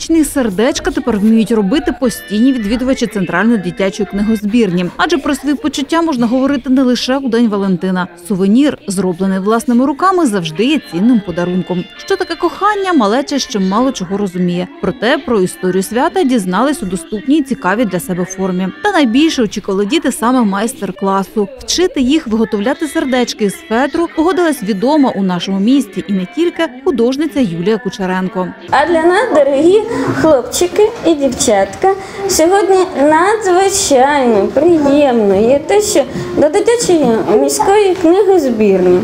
Новорічні сердечка тепер вміють робити постійні відвідувачі центральної дитячої книгозбірні. Адже про свої почуття можна говорити не лише у день Валентина. Сувенір, зроблений власними руками, завжди є цінним подарунком. Що таке кохання, малеча ще мало чого розуміє. Проте про історію свята дізнались у доступній і цікавій для себе формі. Та найбільше очікували діти саме майстер-класу. Вчити їх виготовляти сердечки з фетру погодилась відома у нашому місті і не тільки художниця Юлія Кучеренко. А для нас, дорогі хлопчики і дівчатка, сьогодні надзвичайно приємно є те, що до дитячої міської книгозбірні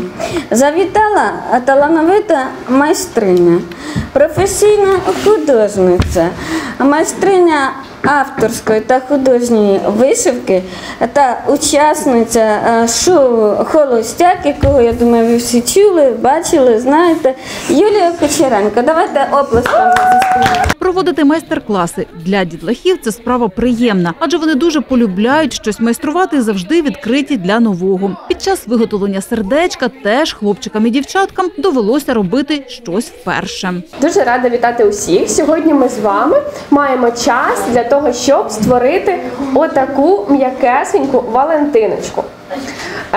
завітала талановита майстриня, професійна художниця, майстриня авторської та художньої вишивки та учасниця е, шоу Холостяк, якого я думаю, ви всі чули, бачили, знаєте, Юлія Кучеренко. Давайте оплесками зустрінемо. Проводити майстер-класи для дітлахів це справа приємна, адже вони дуже полюбляють щось майструвати і завжди відкриті для нового. Під час виготовлення сердечка теж хлопчикам і дівчаткам довелося робити щось вперше. Дуже рада вітати усіх. Сьогодні ми з вами маємо час для того, щоб створити отаку м'якесеньку Валентиночку.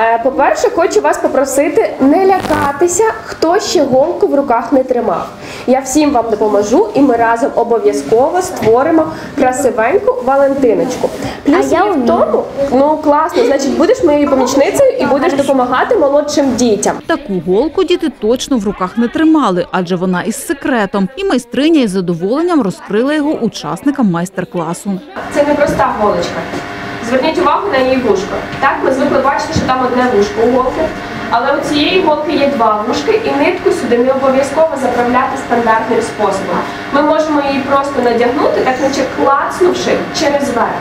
Е, По-перше, хочу вас попросити не лякатися, хто ще голку в руках не тримав. Я всім вам допоможу, і ми разом обов'язково створимо красивеньку Валентиночку. Плюс А я в тому, ну класно, значить, будеш моєю помічницею і будеш допомагати молодшим дітям. Таку голку діти точно в руках не тримали, адже вона із секретом, і майстриня із задоволенням розкрила його учасникам майстер-класу. Це не проста голочка. Зверніть увагу на її вушко. Так, ми звикли бачити, що там одне вушко у голки. Але у цієї голки є два вушки, і нитку сюди не обов'язково заправляти стандартним способом. Ми можемо її просто надягнути, так наче клацнувши через верх.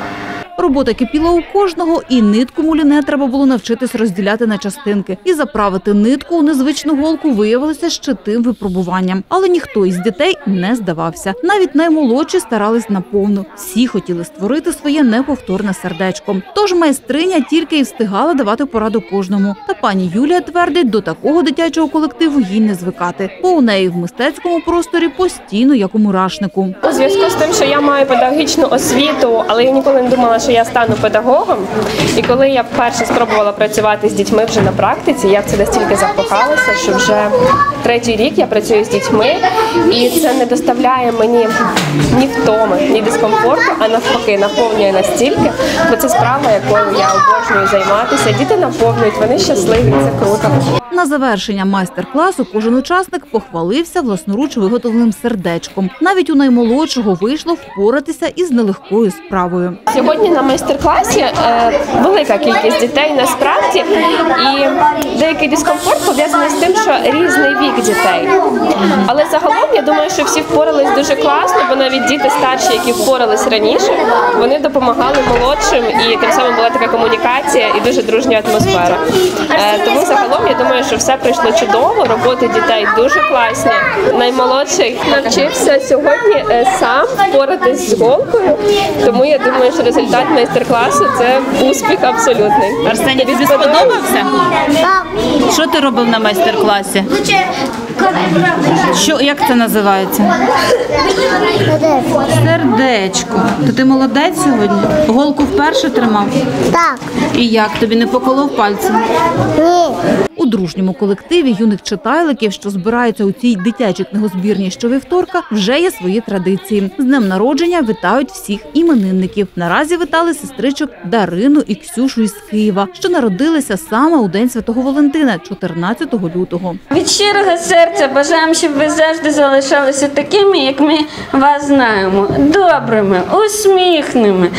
Робота кипіла у кожного, і нитку муліне треба було навчитись розділяти на частинки. І заправити нитку у незвичну голку виявилося ще тим випробуванням. Але ніхто із дітей не здавався. Навіть наймолодші старались наповну. Всі хотіли створити своє неповторне сердечко. Тож майстриня тільки й встигала давати пораду кожному. Та пані Юлія твердить, до такого дитячого колективу їй не звикати, бо у неї в мистецькому просторі постійно як у мурашнику. У зв'язку з тим, що я маю педагогічну освіту, але я ніколи не думала, що я стану педагогом. І коли я вперше спробувала працювати з дітьми вже на практиці, я в це настільки закохалася, що вже третій рік я працюю з дітьми, і це не доставляє мені ні втоми, ні дискомфорту, а навпаки, наповнює настільки, бо це справа, якою я обожнюю займатися. Діти наповнюють, вони щасливі, це круто. На завершення майстер-класу кожен учасник похвалився власноруч виготовленим сердечком. Навіть у наймолодшого вийшло впоратися із нелегкою справою. Сьогодні на майстер-класі е, велика кількість дітей насправді, і деякий дискомфорт пов'язаний з тим, що різний вік дітей. Але загалом я думаю, що всі впорались дуже класно, бо навіть діти старші, які впорались раніше, вони допомагали молодшим, і тим самим була така комунікація і дуже дружня атмосфера. Е, тому загалом я думаю, що все пройшло чудово. Роботи дітей дуже класні. Наймолодший навчився сьогодні е, сам впоратись з голкою. Тому я думаю, що результат майстер-класу це успіх абсолютний. Арсеній, тобі сподобався? Що ти робив на майстер-класі? Що, як це називається? Сердечко. То ти молодець сьогодні? Голку вперше тримав? Так, І як? Тобі не поколов пальцем? ні. У дружньому колективі юних читайликів, що збираються у цій дитячій книгозбірні щовівторка, вже є свої традиції. З днем народження вітають всіх іменинників. Наразі вітали сестричок Дарину і Ксюшу із Києва, що народилися саме у день Святого Валентина, 14 лютого. Від щирого серця бажаємо, щоб ви завжди залишалися такими, як ми вас знаємо. Добрими, усміхними,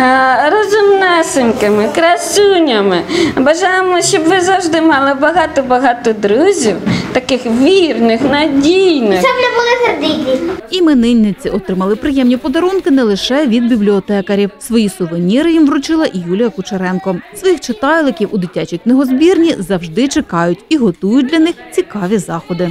е, розумнесенькими, красунями. Бажаємо, щоб ви завжди мали багато-багато друзів, таких вірних, надійних. Щоб не були сердиті. Іменинниці отримали приємні подарунки не лише від бібліотекарів. Свої сувеніри їм вручила і Юлія Кучеренко. Своїх читайликів у дитячій книгозбірні завжди чекають і готують для них цікаві заходи.